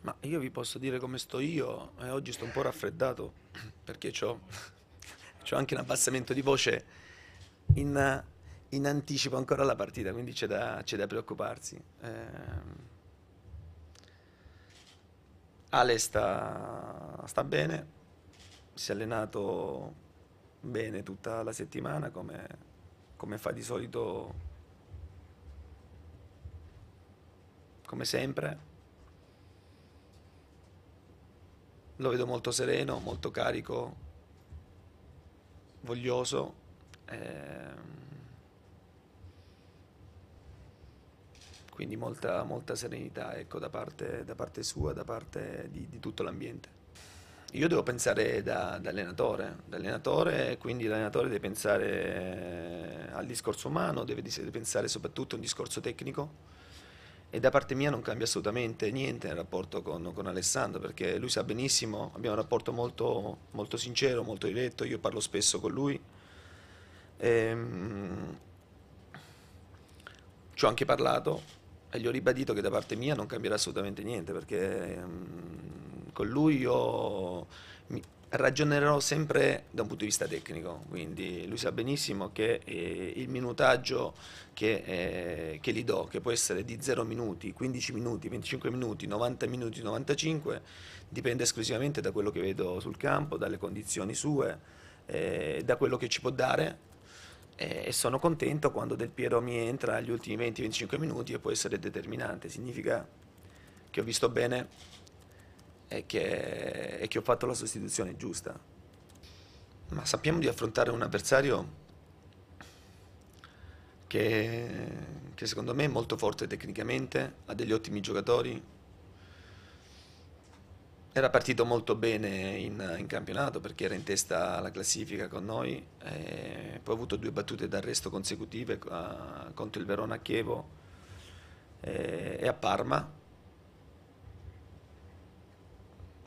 Ma io vi posso dire come sto io, e oggi sto un po' raffreddato perché ho anche un abbassamento di voce in, in anticipo ancora alla partita, quindi c'è da, c'è da preoccuparsi. Eh, Ale sta, sta bene, si è allenato bene tutta la settimana come, come fa di solito, come sempre. Lo vedo molto sereno, molto carico, voglioso. ehm, quindi molta, molta serenità ecco, da parte, da parte sua, da parte di, di tutto l'ambiente. Io devo pensare da, da allenatore, da allenatore, quindi l'allenatore deve pensare al discorso umano, deve, deve pensare soprattutto a un discorso tecnico e da parte mia non cambia assolutamente niente nel rapporto con, con Alessandro perché lui sa benissimo, abbiamo un rapporto molto, molto sincero, molto diretto, io parlo spesso con lui. Ehm, ci ho anche parlato e gli ho ribadito che da parte mia non cambierà assolutamente niente perché ehm, con lui io mi- ragionerò sempre da un punto di vista tecnico, quindi lui sa benissimo che eh, il minutaggio che, eh, che gli do, che può essere di 0 minuti, 15 minuti, 25 minuti, 90 minuti, 95, dipende esclusivamente da quello che vedo sul campo, dalle condizioni sue, eh, da quello che ci può dare e e sono contento quando Del Piero mi entra agli ultimi 20-25 minuti e può essere determinante. Significa che ho visto bene e che, e che ho fatto la sostituzione giusta. Ma sappiamo di affrontare un avversario che, che secondo me è molto forte tecnicamente, ha degli ottimi giocatori, era partito molto bene in, in campionato perché era in testa alla classifica con noi, e poi ha avuto due battute d'arresto consecutive eh, contro il Verona a Chievo eh, e a Parma.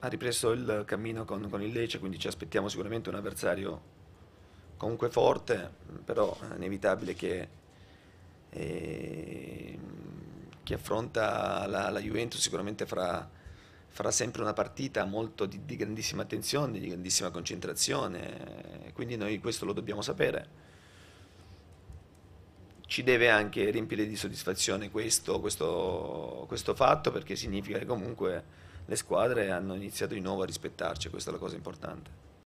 Ha ripreso il cammino con, con il Lecce, quindi ci aspettiamo sicuramente un avversario comunque forte, però è inevitabile che, eh, chi affronta la, la Juventus sicuramente farà, farà sempre una partita di, di grandissima attenzione, di grandissima concentrazione, quindi noi questo lo dobbiamo sapere. Ci deve anche riempire di soddisfazione questo, questo, questo fatto perché significa che comunque le squadre hanno iniziato di nuovo a rispettarci, questa è la cosa importante.